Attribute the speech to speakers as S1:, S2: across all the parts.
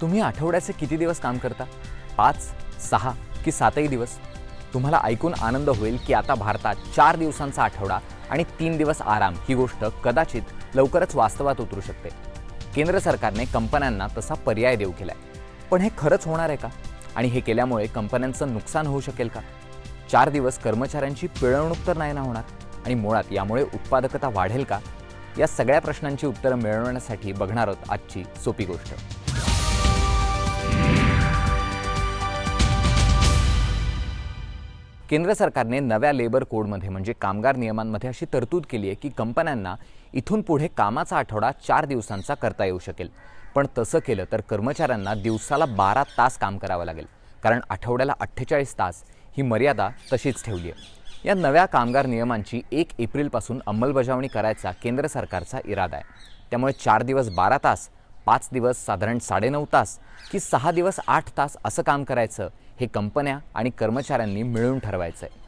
S1: तुम्ही आठवड्याचे किती दिवस काम करता? पाच सहा की सातही दिवस? तुम्हाला ऐकून आनंद होईल की आता भारतात चार दिवसांचा आठवडा आणि तीन दिवस आराम ही गोष्ट कदाचित लवकरच वास्तवात उतरू शकते. केंद्र सरकारने कंपन्यांना तसा पर्याय देऊ केलाय. पण हे खरंच होणार आहे का? आणि हे केल्यामुळे कंपन्यांचं नुकसान होऊ शकेल का? चार दिवस कर्मचाऱ्यांची पिळवणूक तर नाही ना होणार? आणि मुळात यामुळे उत्पादकता वाढेल का? या सगळ्या प्रश्नांची उत्तरं मिळवण्यासाठी बघणार आहोत आजची सोपी गोष्ट. केंद्र सरकारने नव्या लेबर कोडमध्ये म्हणजे कामगार नियमांमध्ये अशी तरतूद केली आहे की कंपन्यांना इथून पुढे कामाचा आठवडा चार दिवसांचा करता येऊ शकेल. पण तसं केलं तर कर्मचाऱ्यांना दिवसाला बारा तास काम करावं लागेल. कारण आठवड्याला अठ्ठेचाळीस तास ही मर्यादा तशीच ठेवली आहे. या नव्या कामगार नियमांची एक एप्रिलपासून अंमलबजावणी करायचा केंद्र सरकारचा इरादा आहे. त्यामुळे चार दिवस बारा तास पाच दिवस साधारण साडेनऊ तास की सहा दिवस आठ तास असं काम करायचं हे कंपन्या आणि कर्मचाऱ्यांनी मिळून ठरवायचं आहे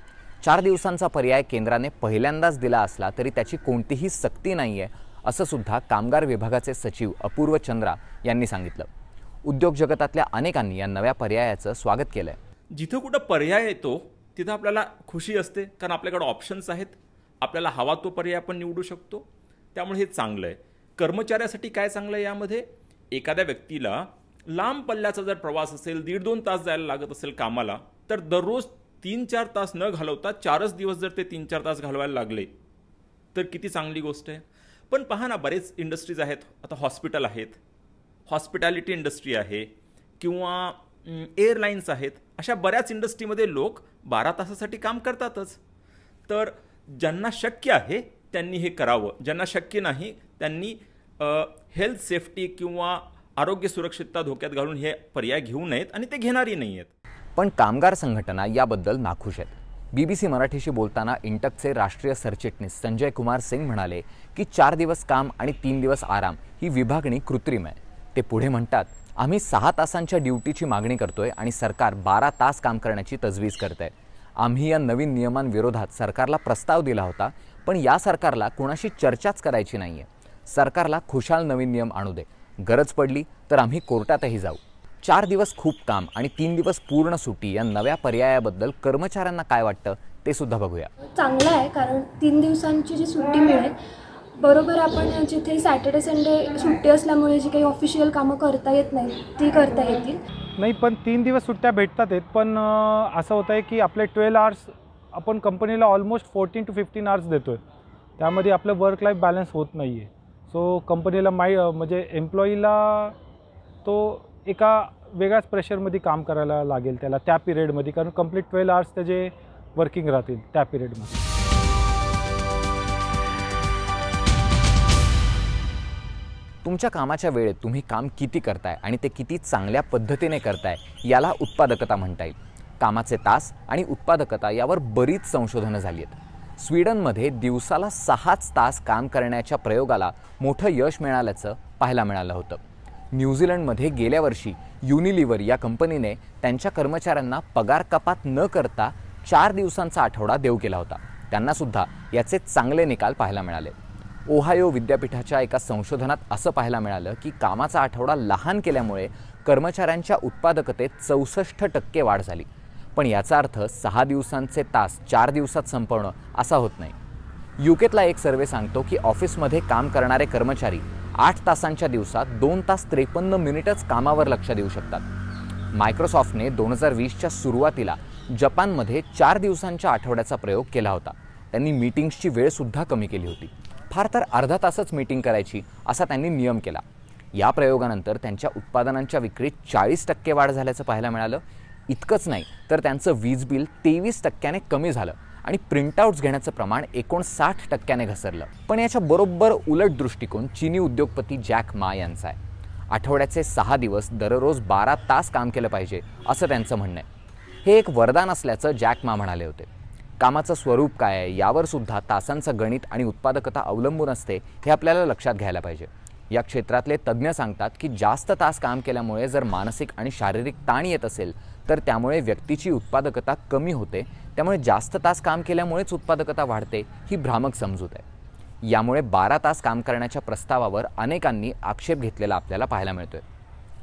S1: चार दिवसांचा पर्याय केंद्राने पहिल्यांदाच दिला असला तरी त्याची कोणतीही सक्ती नाही आहे असं सुद्धा कामगार विभागाचे सचिव अपूर्व चंद्रा यांनी सांगितलं. उद्योग जगतातल्या अनेकांनी या नव्या पर्यायाचं स्वागत केलं आहे
S2: जिथं कुठं पर्याय येतो तिथं आपल्याला खुशी असते कारण आपल्याकडे ऑप्शन्स आहेत. आपल्याला हवा तो पर्याय आपण निवडू शकतो. त्यामुळे हे चांगलं आहे कर्मचाऱ्यासाठी काय चांगलं आहे यामध्ये एखाद्या व्यक्तीला लांब पल्ल्याचा जर प्रवास असेल दीड दोन तास जायला लागत असेल कामाला तर दररोज तीन चार तास न घालवता चारच दिवस जर ते तीन चार तास घालवायला लागले तर किती चांगली गोष्ट आहे. पण पहा ना बरेच इंडस्ट्रीज आहेत आता हॉस्पिटल आहेत हॉस्पिटॅलिटी इंडस्ट्री आहे किंवा एअरलाईन्स आहेत अशा बऱ्याच इंडस्ट्रीमध्ये लोक बारा तासासाठी काम करतातच. तर ज्यांना शक्य आहे त्यांनी हे करावं. ज्यांना शक्य नाही त्यांनी हेल्थ सेफ्टी किंवा आरोग्य सुरक्षितता धोक्यात घालून हे पर्याय घेऊ नयेत आणि ते घेणारही नाही आहेत
S1: पण कामगार संघटना याबद्दल नाखुश आहेत. बीबीसी मराठीशी बोलताना इंटकचे राष्ट्रीय सरचिटणीस संजय कुमार सिंग म्हणाले की चार दिवस काम आणि तीन दिवस आराम ही विभागणी कृत्रिम आहे. ते पुढे म्हणतात आम्ही सहा तासांच्या ड्युटीची मागणी करतोय आणि सरकार बारा तास काम करण्याची तजवीज करत आहे आम्ही या नवीन नियमांविरोधात सरकारला प्रस्ताव दिला होता पण या सरकारला कुणाशी चर्चाच करायची नाही आहे सरकारला खुशाल नवीन नियम आणू दे. गरज पडली तर आम्ही कोर्टातही जाऊ. चार दिवस खूप काम आणि तीन दिवस पूर्ण सुट्टी या नव्या पर्यायाबद्दल कर्मचाऱ्यांना काय वाटतं ते सुद्धा बघूया.
S3: चांगलं आहे कारण तीन दिवसांची जी सुट्टी मिळेल बरोबर आपण जिथे सॅटर्डे संडे सुट्टी असल्यामुळे जी काही ऑफिशियल कामं करता येत नाही ती करता येतील.
S4: नाही पण तीन दिवस सुट्ट्या भेटतात आहेत पण असं होतं आहे की आपले ट्वेल्व आवर्स आपण कंपनीला almost fourteen to fifteen hours देतो आहे त्यामध्ये आपलं वर्क लाईफ बॅलन्स होत नाही आहे सो कंपनीला माई म्हणजे एम्प्लॉईला तो एका वेगळ्याच प्रेशरमध्ये काम करायला लागेल त्याला त्या पिरियडमध्ये कारण कंप्लीट ट्वेल्व आवर्स त्याचे वर्किंग राहतील त्या पिरियडमध्ये
S1: तुमच्या कामाच्या वेळेत तुम्ही काम किती करताय आणि ते किती चांगल्या पद्धतीने करताय याला उत्पादकता म्हणता येईल. कामाचे तास आणि उत्पादकता यावर बरीच संशोधनं झाली आहेत. स्वीडनमध्ये दिवसाला सहाच तास काम करण्याच्या प्रयोगाला मोठं यश मिळाल्याचं पाहायला मिळालं होतं. न्यूझीलंडमध्ये गेल्या वर्षी युनिलिव्हर या कंपनीने त्यांच्या कर्मचाऱ्यांना पगार कपात न करता चार दिवसांचा आठवडा देऊ केला होता. त्यांनासुद्धा याचे चांगले निकाल पाहायला मिळाले. ओहायो विद्यापीठाच्या एका संशोधनात असं पाहायला मिळालं की कामाचा आठवडा लहान केल्यामुळे कर्मचाऱ्यांच्या उत्पादकतेत चौसष्ट टक्के वाढ झाली. पण याचा अर्थ सहा दिवसांचे तास चार दिवसात संपवणं असा होत नाही. युकेतला एक सर्वे सांगतो की ऑफिसमध्ये काम करणारे कर्मचारी आठ तासांच्या दिवसात दोन तास त्रेपन्न मिनिटच कामावर लक्ष देऊ शकतात. मायक्रोसॉफ्टने दोन हजार वीसच्या सुरुवातीला जपानमध्ये चार दिवसांच्या आठवड्याचा प्रयोग केला होता. त्यांनी मीटिंग्सची वेळसुद्धा कमी केली होती. फार तर अर्धा तासच मीटिंग करायची असा त्यांनी नियम केला. या प्रयोगानंतर त्यांच्या उत्पादनांच्या विक्रीत चाळीस टक्के वाढ झाल्याचं पाहायला मिळालं. इतकंच नाही तर त्यांचं वीज बिल तेवीस टक्क्याने कमी झालं आणि प्रिंटआउट्स घेण्याचं प्रमाण एकोणसाठ टक्क्याने घसरलं. पण याच्या बरोबर उलट दृष्टिकोन चिनी उद्योगपती जॅक मा यांचा आहे. आठवड्याचे सहा दिवस दररोज बारा तास काम केलं पाहिजे असं त्यांचं म्हणणं आहे. हे एक वरदान असल्याचं जॅक मा म्हणाले होते. कामाचं स्वरूप काय आहे यावर सुद्धा तासांचं गणित आणि उत्पादकता अवलंबून असते हे आपल्याला लक्षात घ्यायला पाहिजे. या क्षेत्रातले तज्ज्ञ सांगतात की जास्त तास काम केल्यामुळे जर मानसिक आणि शारीरिक ताण येत असेल तर त्यामुळे व्यक्तीची उत्पादकता कमी होते. त्यामुळे जास्त तास काम केल्यामुळेच उत्पादकता वाढते ही भ्रामक समजूत आहे. यामुळे बारा तास काम करण्याच्या प्रस्तावावर अनेकांनी आक्षेप घेतलेला आपल्याला पाहायला मिळतोय.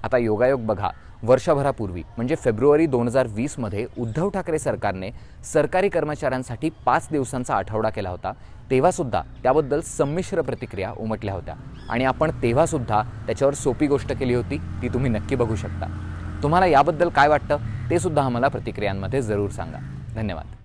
S1: आता योगायोग बघा. वर्षभरापूर्वी म्हणजे फेब्रुवारी दोन हजार वीसमध्ये उद्धव ठाकरे सरकारने सरकारी कर्मचाऱ्यांसाठी पाच दिवसांचा आठवडा केला होता. तेव्हासुद्धा त्याबद्दल संमिश्र प्रतिक्रिया उमटल्या होत्या. आणि आपण तेव्हासुद्धा त्याच्यावर सोपी गोष्ट केली होती ती तुम्ही नक्की बघू शकता. तुम्हाला याबद्दल काय वाटतं ते सुद्धा आम्हाला प्रतिक्रियांमध्ये जरूर सांगा. धन्यवाद.